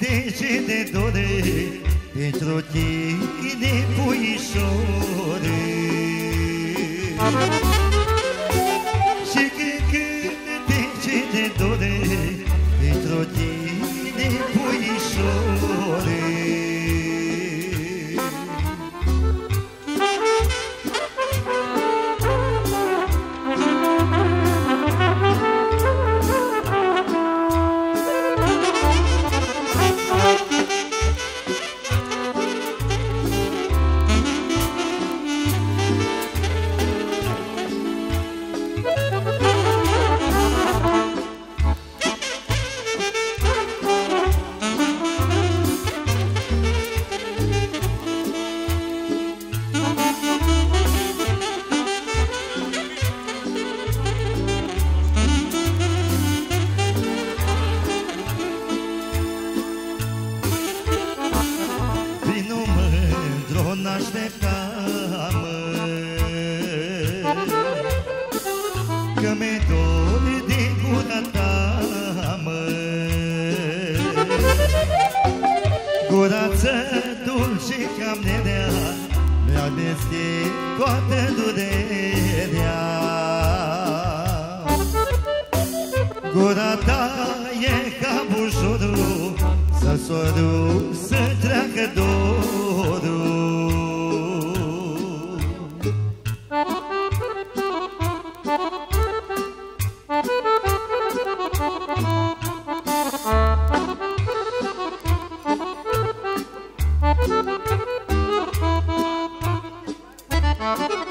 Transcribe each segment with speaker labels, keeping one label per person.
Speaker 1: de ce de dore Pentru tine, puișore Și când de ce de dore Pentru tine
Speaker 2: Música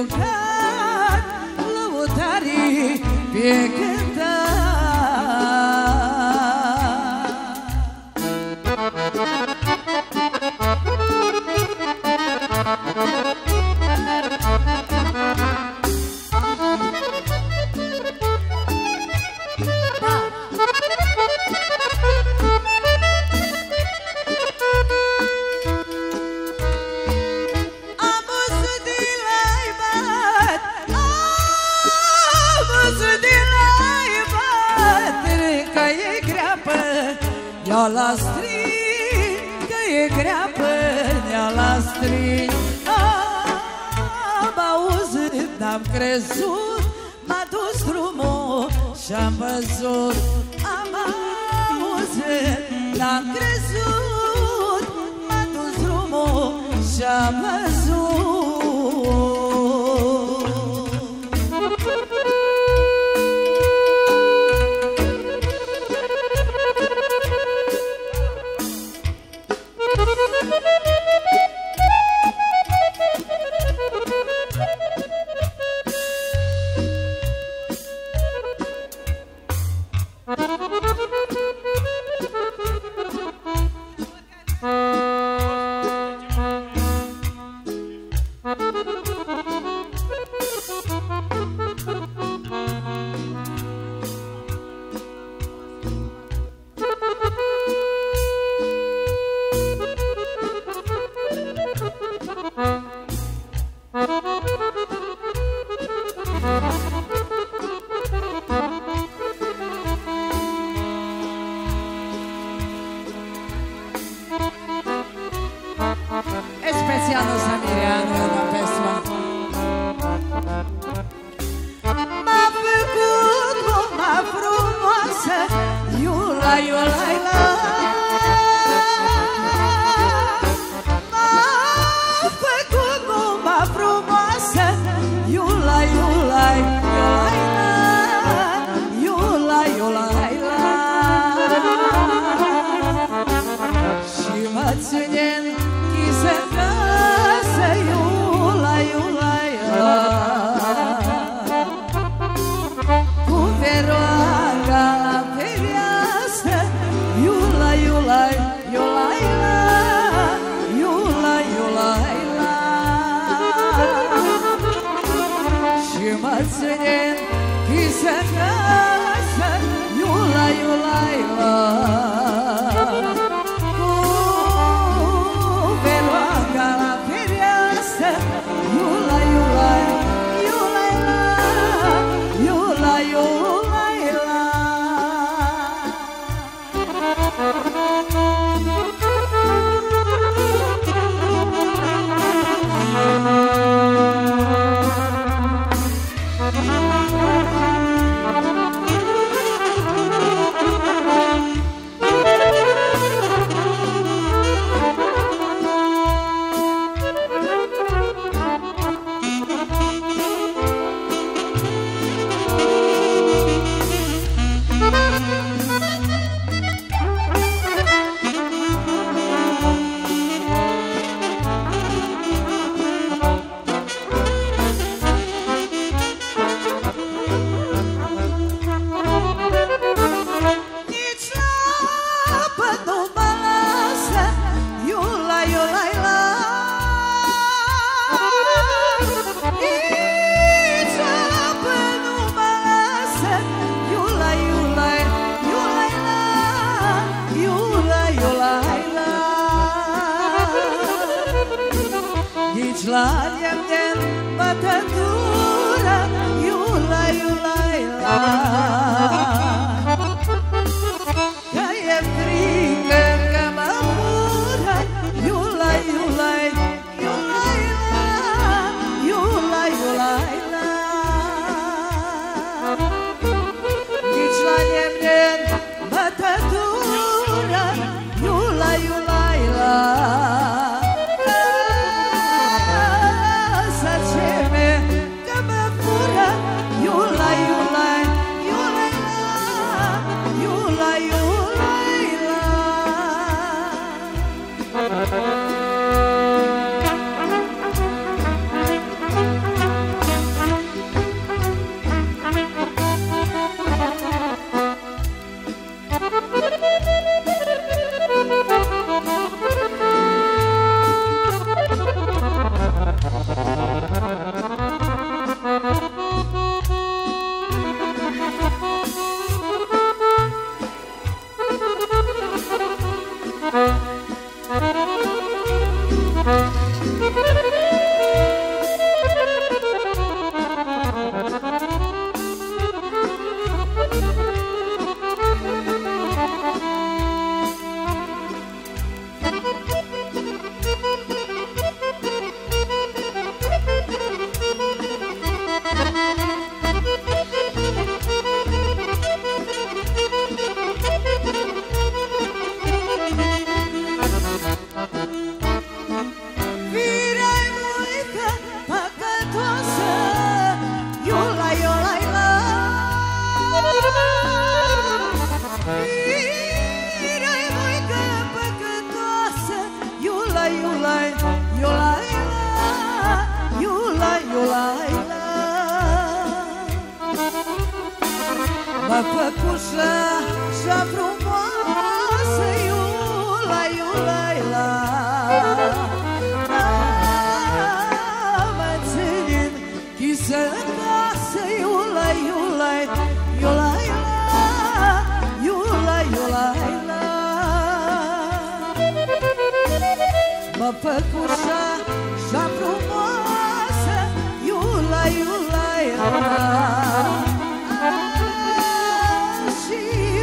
Speaker 2: jucat Lăutarii pe cântat făcușa și-a frumoasă Iula, Iula, Iula Și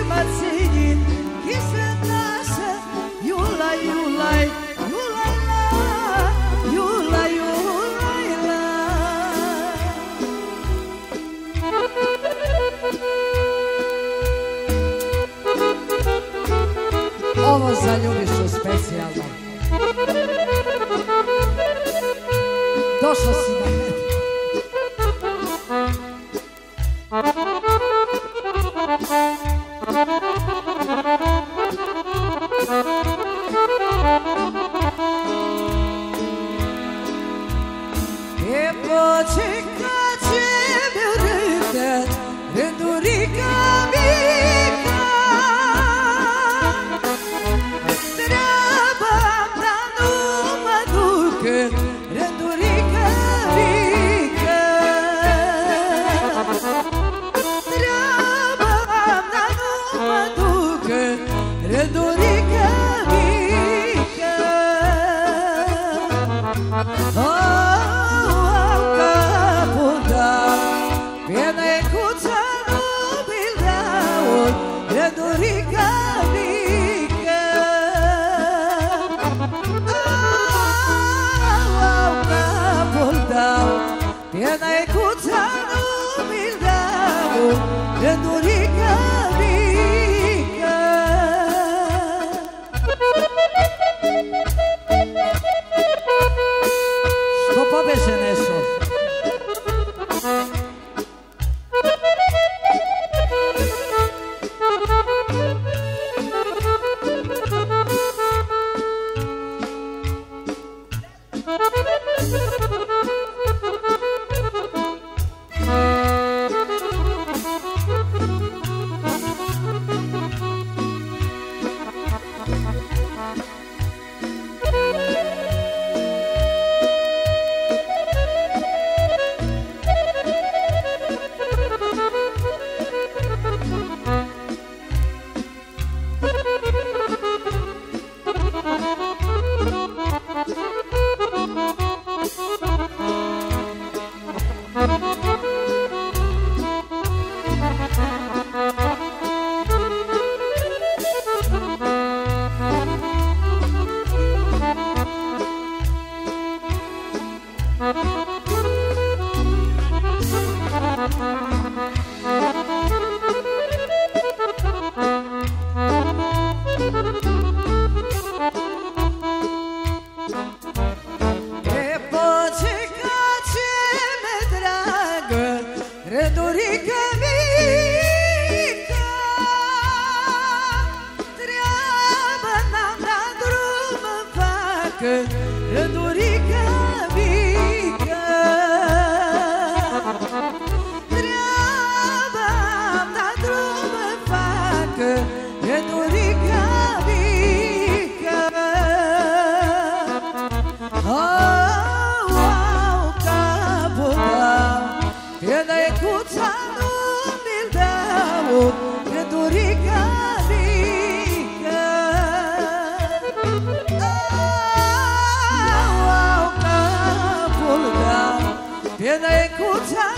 Speaker 2: mă ținit chisătasă Iula, Iula, Iula, Iula, Iula, Iula Ovo za ljubišu specijalno. Sosi. 孤单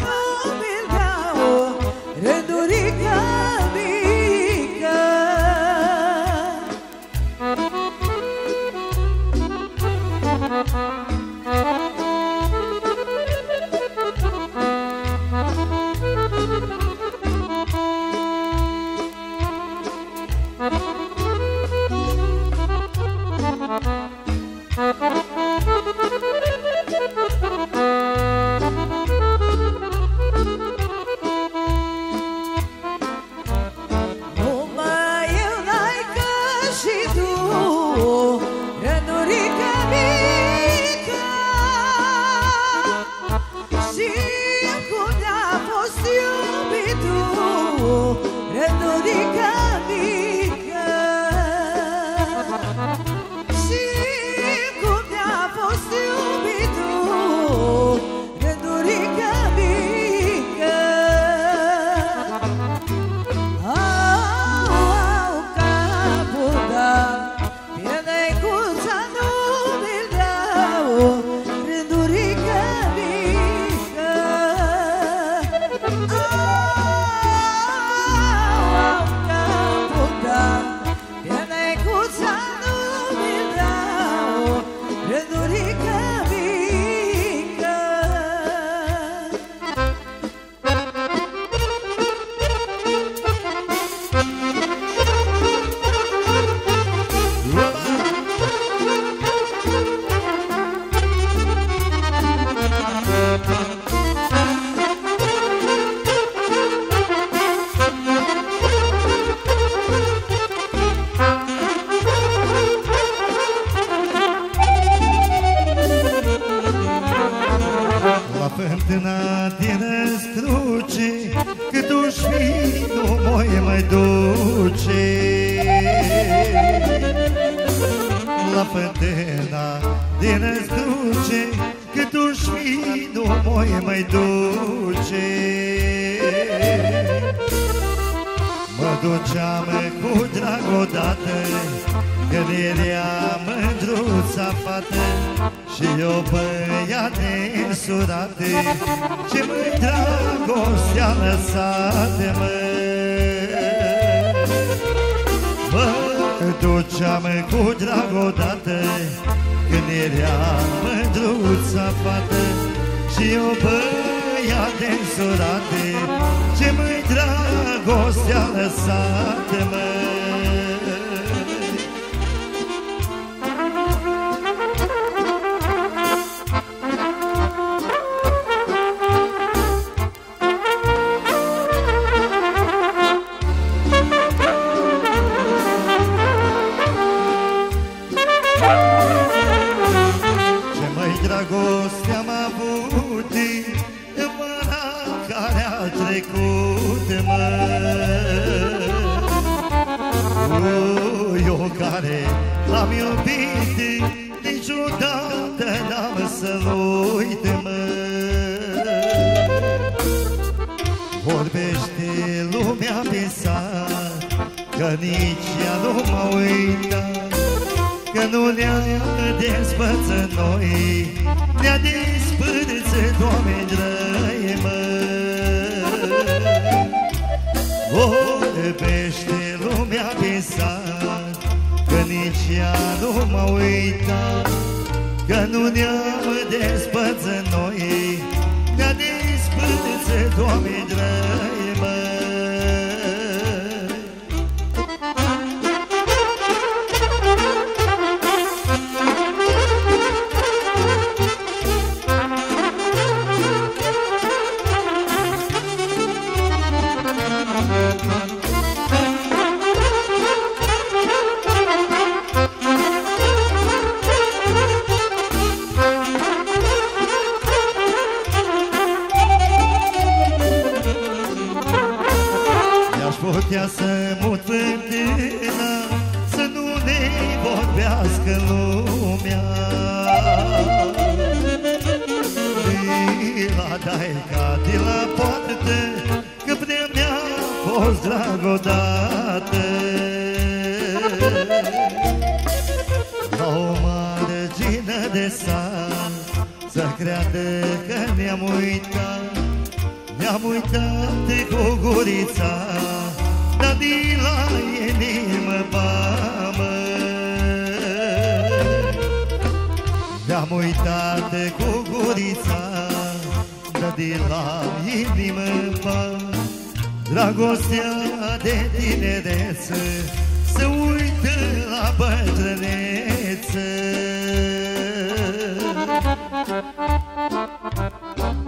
Speaker 2: care am iubit Niciodată n-am să uit mă. Vorbește lumea pe sat Că nici ea nu m-a uitat Că nu ne-a despărțit noi Ne-a
Speaker 1: despărțit oameni răi mă. Vorbește nici ea nu mă uita Că nu ne-am despățit noi Ne-a despățit, Doamne, drăi, măi bate cu gurița Dă de la inimă pal Dragostea de tinerețe Se uită la bătrânețe Thank you.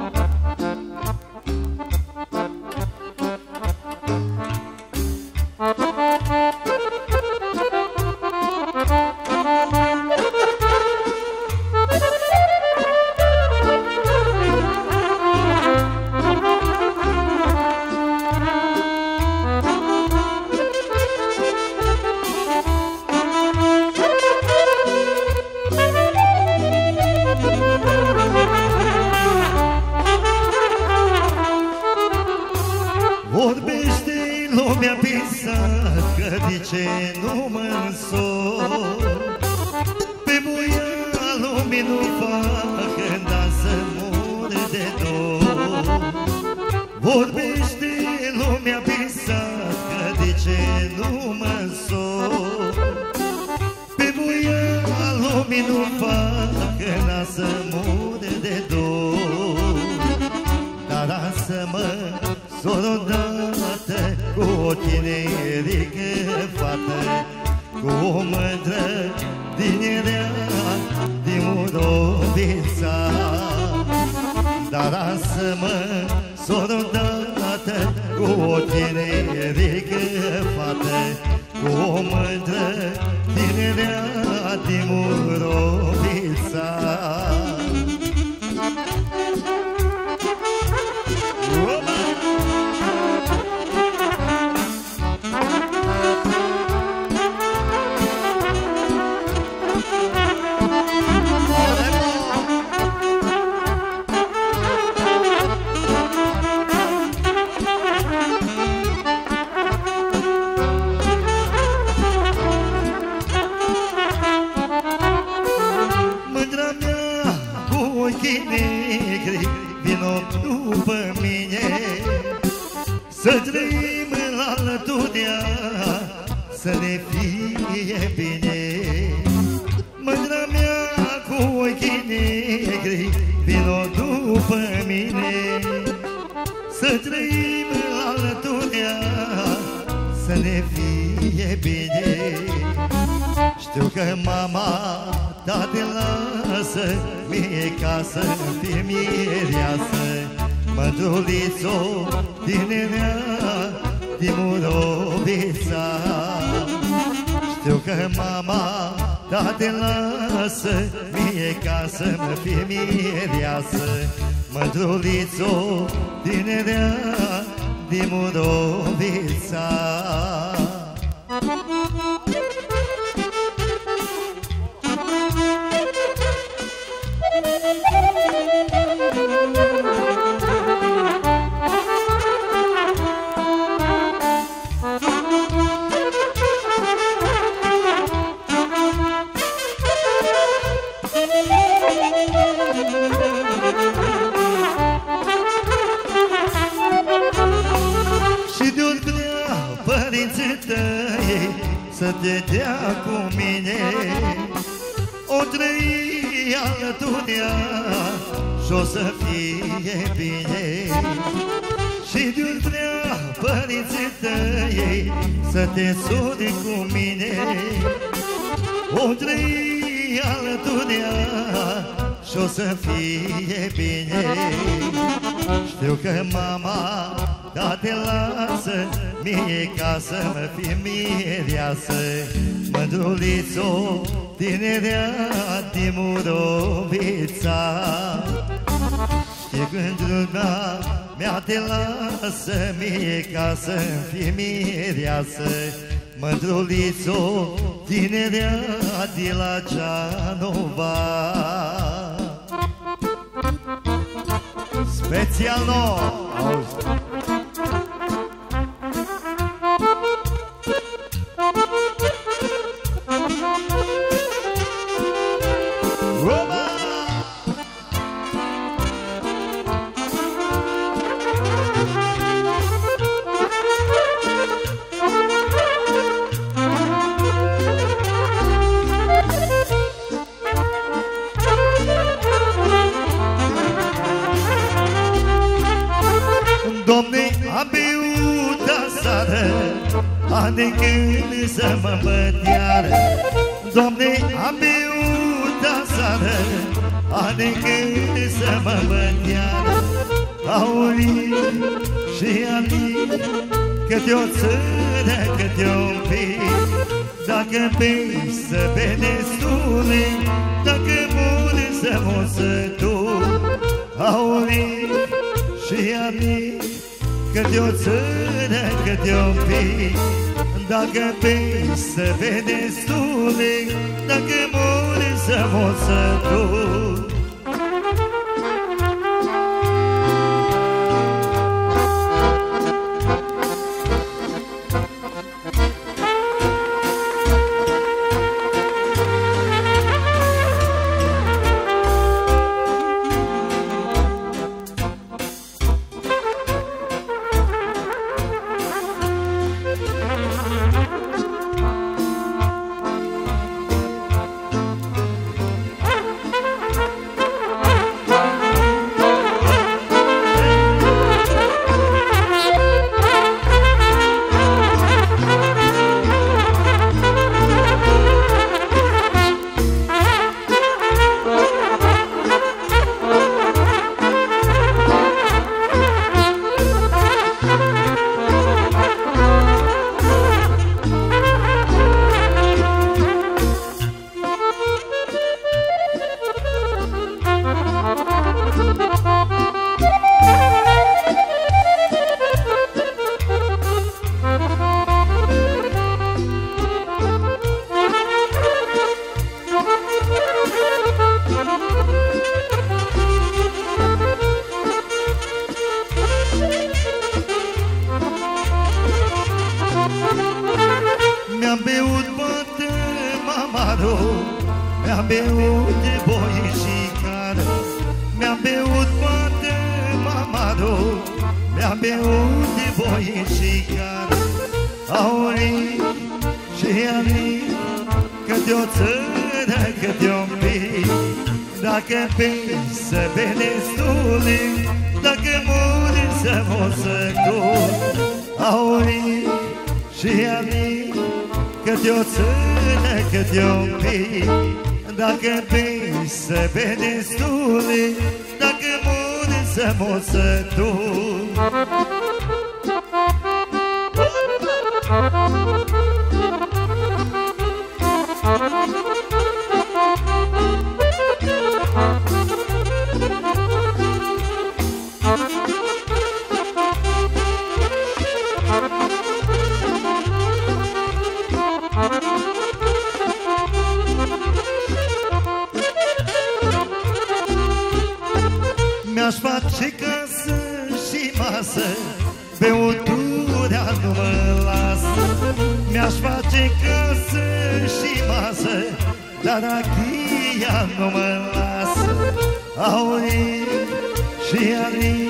Speaker 1: Să te dea cu mine. O trăi alăturea Și-o să fie bine. Și de-or vrea părinții tăi Să te sune cu mine. O trăi alăturea Și-o să fie bine. Știu că mama da te lasă Mie ca să mă fie mireasă. Mădulițo tinerea din Murovița Știi când lumea mea te lasă Mie ca să fie mireasă. Mădulițo tinerea de la Ceanova Special no Auzi. Ani când să mă văd iară Domne, am beut aseară Ani când să mă văd iară Aurii și ani Câte o țără, câte un pic. Dacă bei să bei destule Dacă mor să mor să tu Aurii și amic Câte o țără, câte un pic Dacă bei să vei destule Dacă mori să mor să duc Mi-am beut de boi și cară Aurii și arii Câte o țără, câte un pic Dacă pe să pe destule Dacă muri să mă săcut. Aurii și arii Câte o țână, câte un pic Dacă bei să bei destule Dacă muri să mă sătul Dar achia nu mă lasă Aurii și arii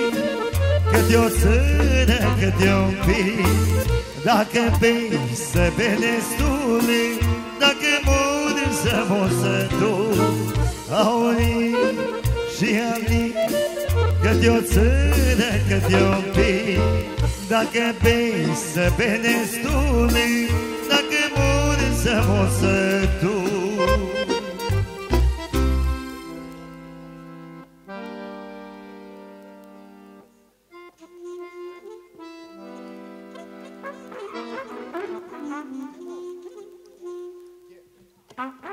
Speaker 1: Câte o țără, câte un pic Dacă bei să bei destule Dacă mor să mor să duc Aurii și arii Câte o țără, câte un pic Dacă bei să bei destule Dacă mor să mor să duc Uh-uh.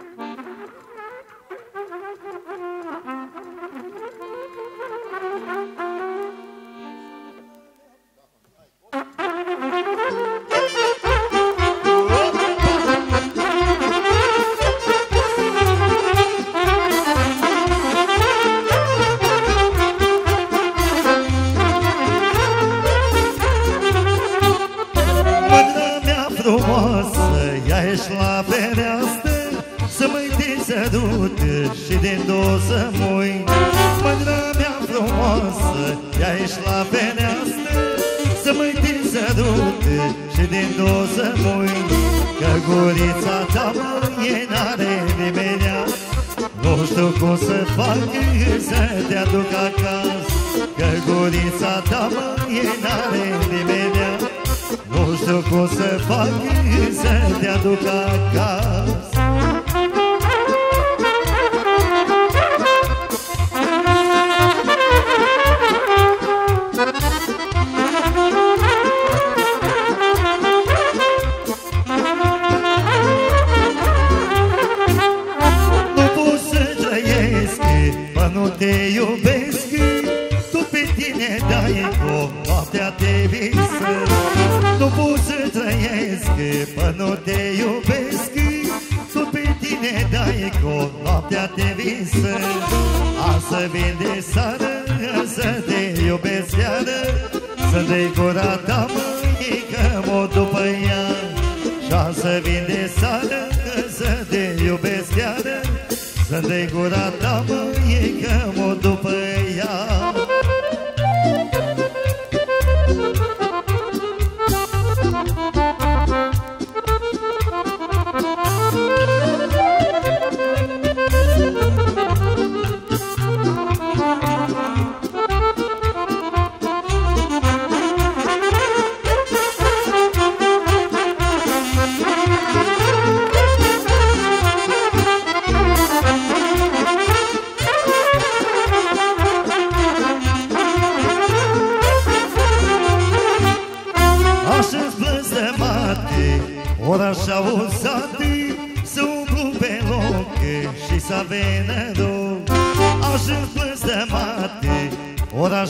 Speaker 1: Gura ta mânică, mă după ea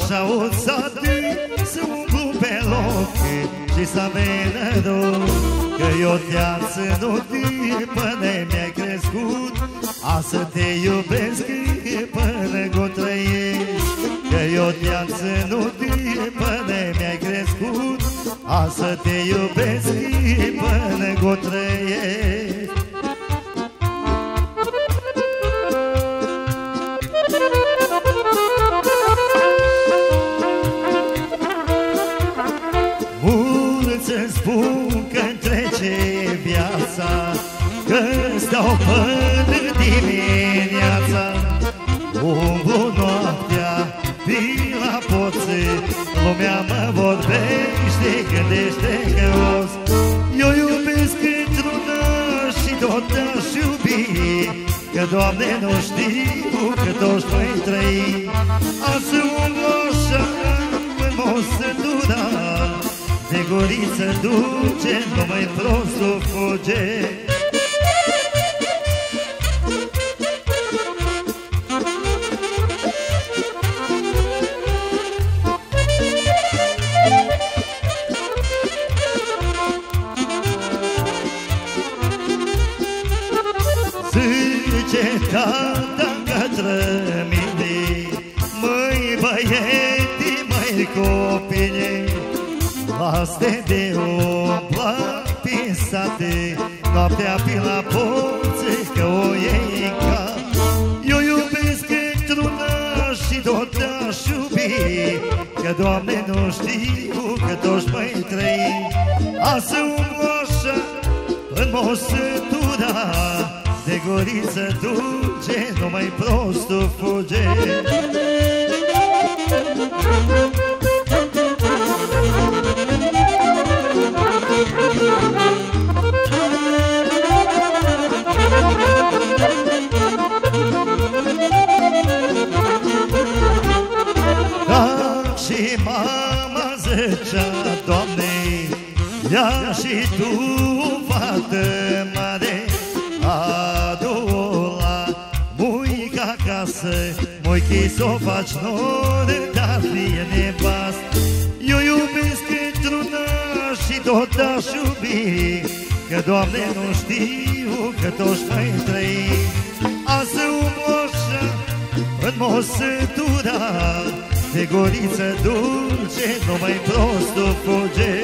Speaker 1: orașa uzate Să umplu pe loc și să vină loc Că eu te-am ținut până De goriță duce, numai prostul fuge Zâce tare da, Măriță duce Numai prostul fuge. Doamne, nu știu că toți mai trăi. Azi un moșă în mosătura De goriță dulce, numai prostul fuge.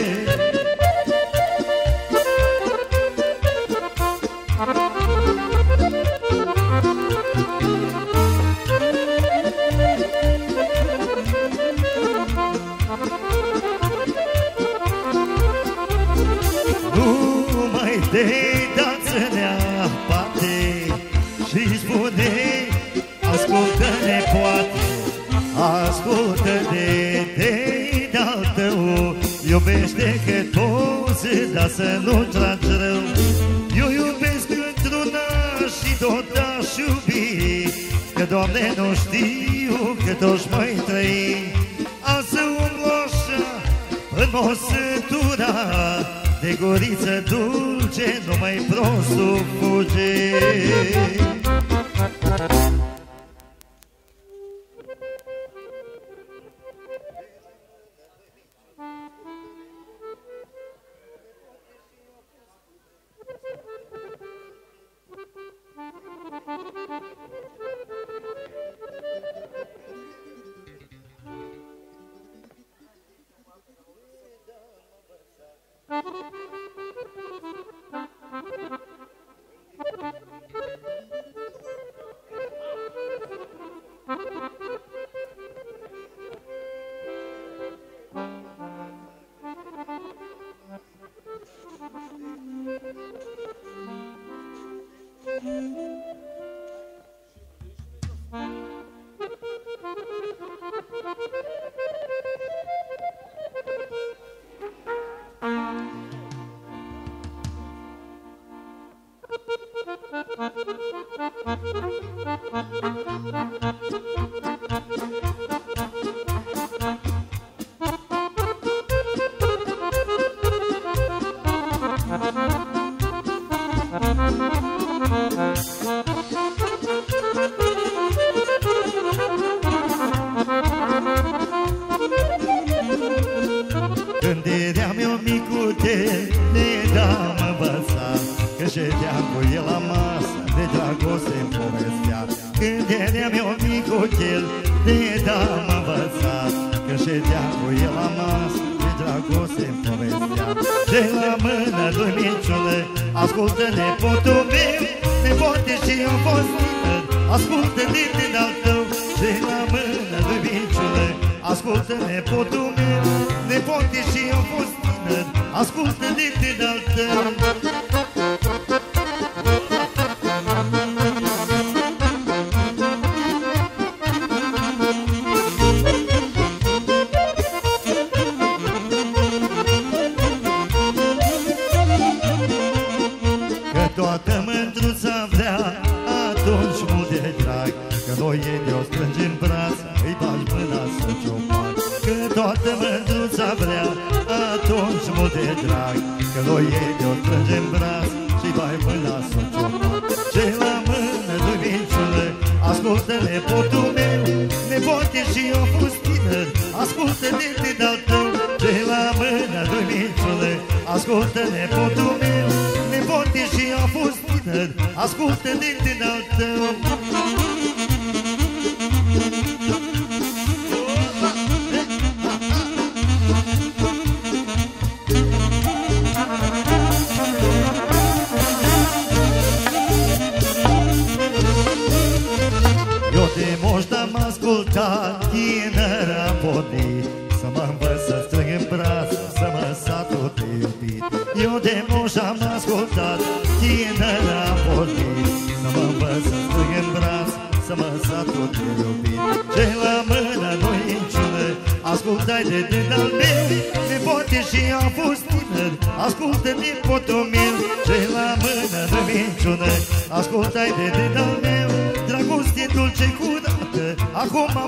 Speaker 1: Ascultai de din al meu Dragoste dulce curată Acum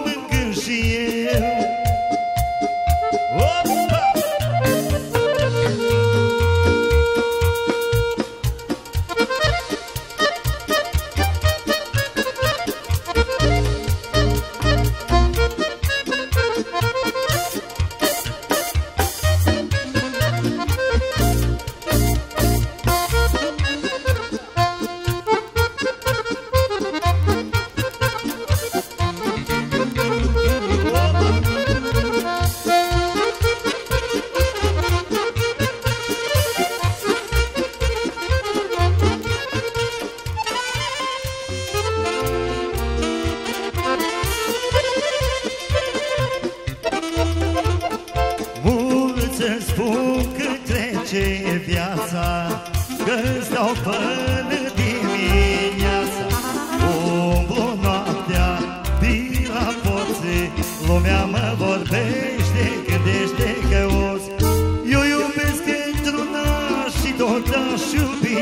Speaker 1: tot aș iubi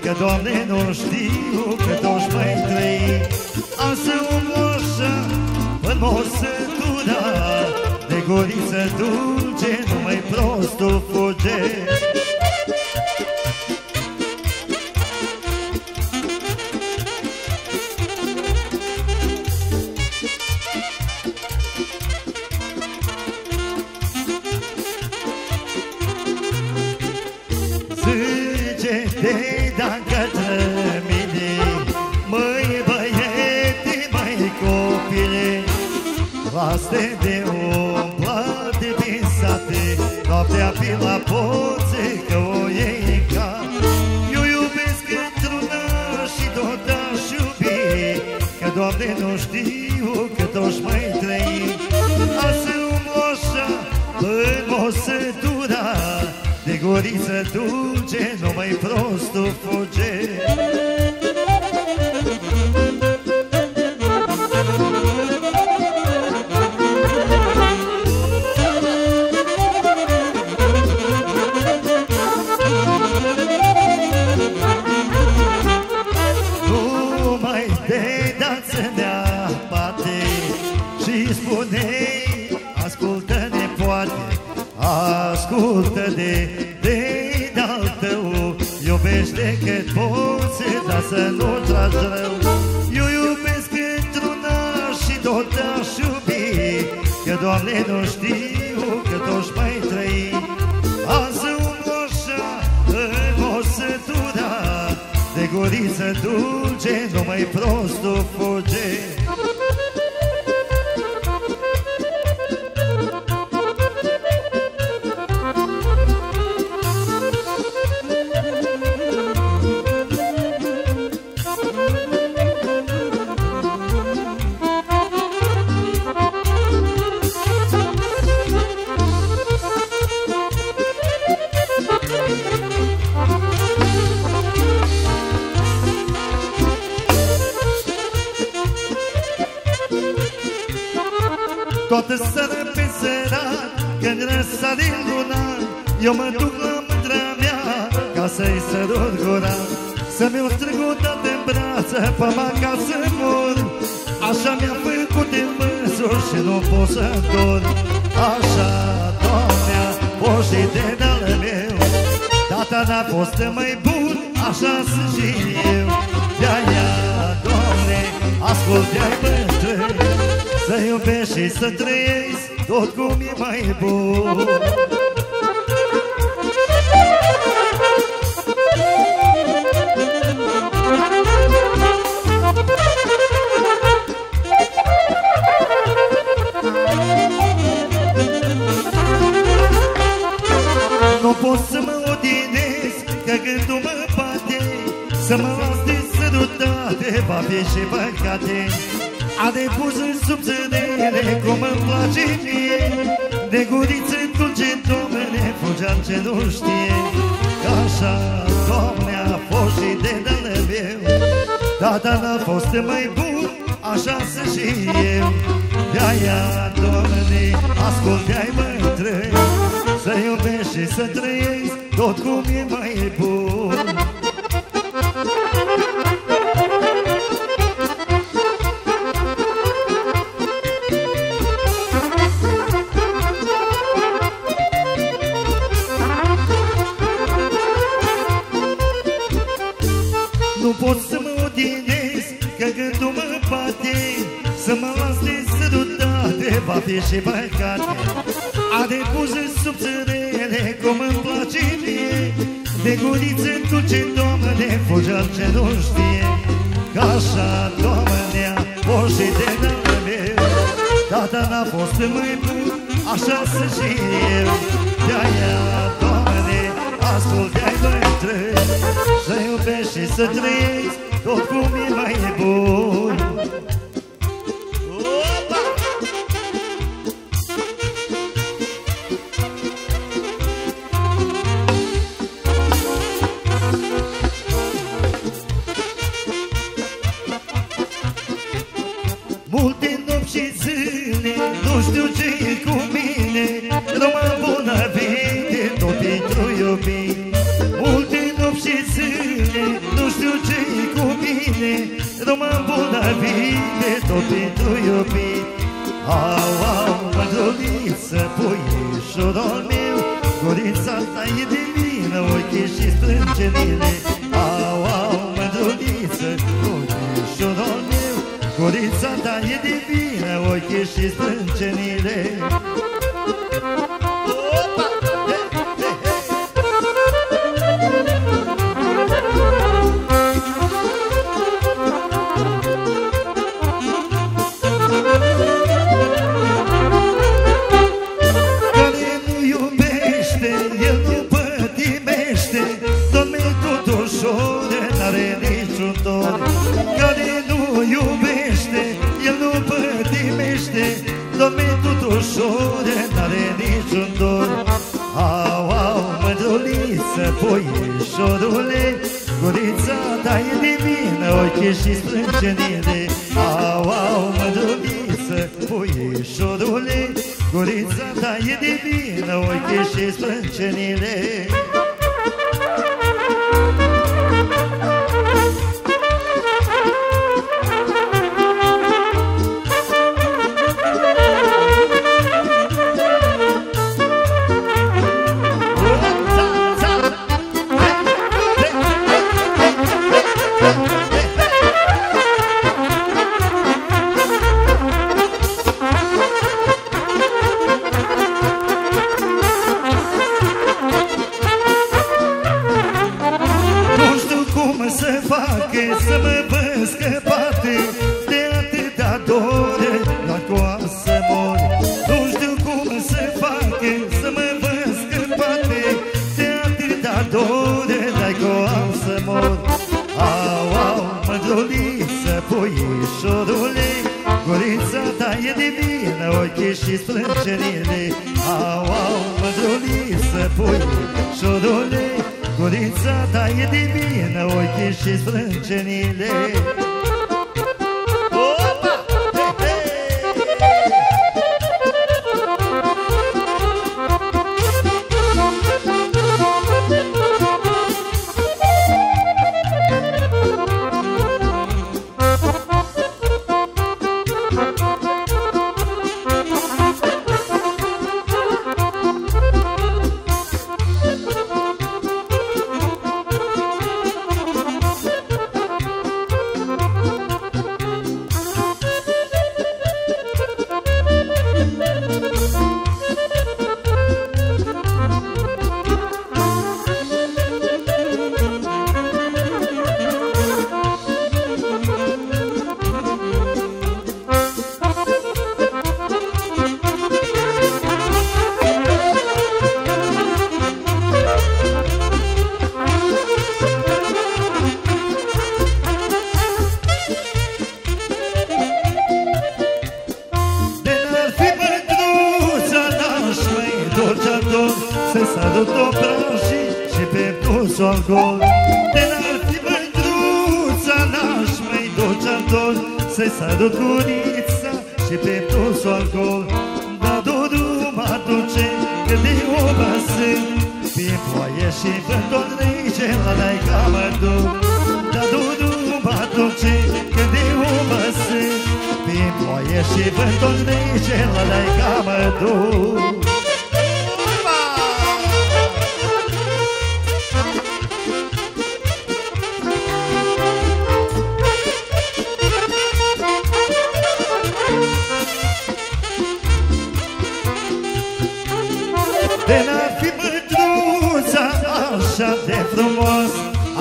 Speaker 1: Că, Doamne, nu știu cât o-și mai trăi Am să umblu așa până o să dura De guriță dulce, numai prostul fuge Vaste de umplate din sate Noaptea pe la poțe că o iei în cap Eu iubesc într-una și tot aș iubi Că Doamne nu știu cât o-și mai trăi. Azi umblu așa în mosătura De guriță dulce numai prostul fuge să nu tragi rău. Eu iubesc într-una Și tot aș iubi Că Doamne nu știu Cât o-și mai trăi. Azi umblu așa În mosătura De guriță dulce Numai prostul fuge sărut gura Să-mi-o strâng o dată în brață Pama ca să mor. Așa mi-a făcut de măsuri Și nu pot să dor. Așa, Doamne, a fost și de dale meu. Tata n-a fost mai bun Așa sunt și eu. De-aia, Doamne, ascult-ai bătrâni Să iubești și să trăiești Tot cum e mai bun sărutate Babe și păcate. A de pus în subțădere Cum îmi place mie. De guriță dulce, domne Fugeam ce nu știe. Că așa, domne, a fost și de dălă meu. Tata n-a fost mai bun Așa să și eu. De-aia, domne, ascult-ai bătrâni să iubești și să trăiești Tot cum e mai bun nu știe Că așa, Doamne, a fost și de dălă meu Tata n-a fost mai bun Așa să și eu De-aia, Doamne, ascult-ai bătrâni Să iubești și să trăiești Tot cum e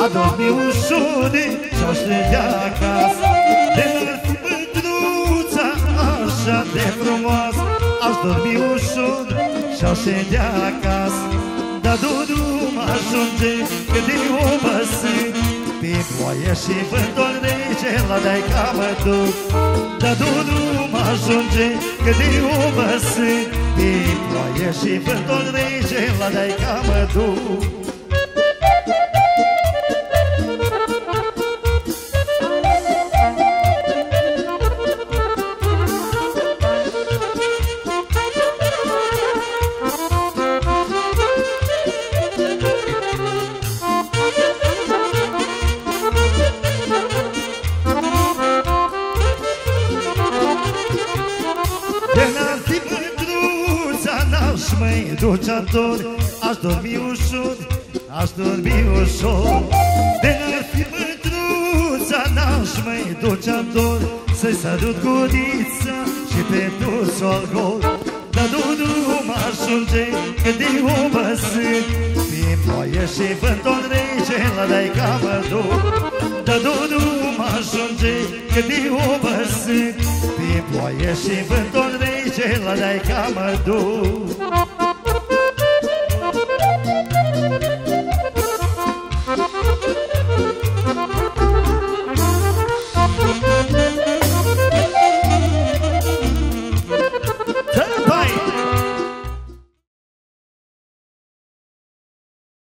Speaker 1: A dormi ușor și-o de acasă De n-ar fi mândruța așa de frumos Aș dormi ușor și-o de acasă Dar dorul mă ajunge că de omă sunt Pe ploaie și vântul rece la dai ca mă duc Dar dorul mă ajunge că de omă sunt Pe ploaie și vântul rece la dai ca mă duc Să-i sărut gurița Și pe tusul gol Dar nu mă ajunge Când e umă sunt. Prin ploaie și vântul rece La dai ca mă duc Dar nu mă ajunge Când e umă sunt. Prin ploaie și vântul rece La dai ca mă duc